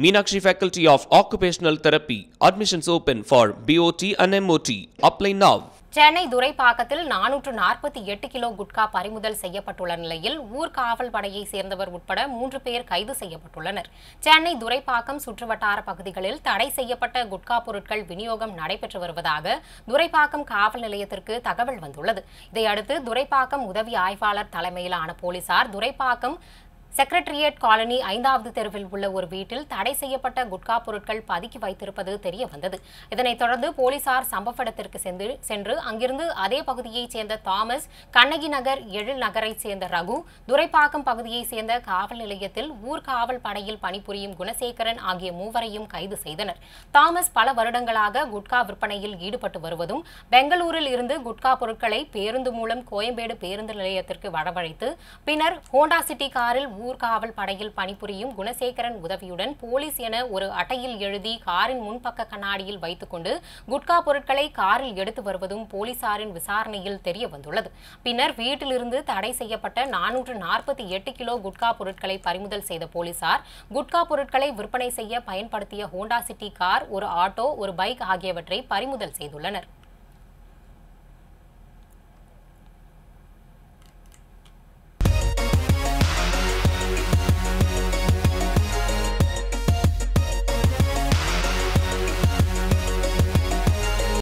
Meenakshi Faculty of Occupational Therapy. Admissions open for BOT and MOT. Apply now. Chennai துரைப்பாக்கத்தில் நானூற்று நாற்பத்தி எட்டு kilo gutka பறிமுதல் செய்யப்பட்டுள்ள நிலையில் ஊர்காவல் படையை சேர்ந்தவர் உட்பட மூன்று பேர் கைது செய்யப்பட்டுள்ளனர் சென்னை துரைப்பாக்கம் சுற்றுவட்டார பகுதிகளில் தடை செய்யப்பட்ட குட்கா பொருட்கள் விநியோகம் நடைபெற்று வருவதாக துரைப்பாக்கம் காவல் நிலையத்திற்கு தகவல் வந்துள்ளது இதையடுத்து துரைப்பாக்கம் உதவி ஆய்வாளர் தலைமையிலான போலீசார் துரைப்பாக்கம் செக்ரட்டரியேட் காலனி ஐந்தாவது தெருவில் உள்ள ஒரு வீட்டில் தடை செய்யப்பட்ட குட்கா பொருட்கள் பதுக்கி வைத்திருப்பது தெரிய வந்தது இதனைத் தொடர்ந்து போலீசார் சம்பவ இடத்திற்கு சென்று சென்று அங்கிருந்து அதே பகுதியைச் சேர்ந்த தாமஸ் கண்ணகி நகர் எழில் நகரைச் சேர்ந்த ரகு துரைப்பாக்கம் பகுதியைச் சேர்ந்த காவல் நிலையத்தில் ஊர்காவல் படையில் பணிபுரியும் குணசேகரன் ஆகிய மூவரையும் கைது செய்தனர். தாமஸ் பல வருடங்களாக குட்கா விற்பனையில் ஈடுபட்டு வருவதும் பெங்களூரில் இருந்து குட்கா பொருட்களை பேருந்து மூலம் கோயம்பேடு பேருந்து நிலையத்திற்கு வரவழைத்து பின்னர் ஹோண்டா சிட்டி காரில் ஊர்காவல் படையில் பணிபுரியும் குணசேகரன் உதவியுடன் போலீஸ் என ஒரு அட்டையில் எழுதி காரின் முன்பக்க கண்ணாடியில் வைத்துக்கொண்டு குட்கா பொருட்களை காரில் எடுத்து வருவதும் போலீசாரின் விசாரணையில் தெரிய வந்துள்ளது. பின்னர் வீட்டிலிருந்து தடை செய்யப்பட்ட நானூற்று நாற்பத்தி எட்டு கிலோ குட்கா பொருட்களை பறிமுதல் செய்த போலீசார் குட்கா பொருட்களை விற்பனை செய்ய பயன்படுத்திய ஹோண்டா சிட்டி கார் ஒரு ஆட்டோ ஒரு பைக் ஆகியவற்றை பறிமுதல் செய்துள்ளனர்.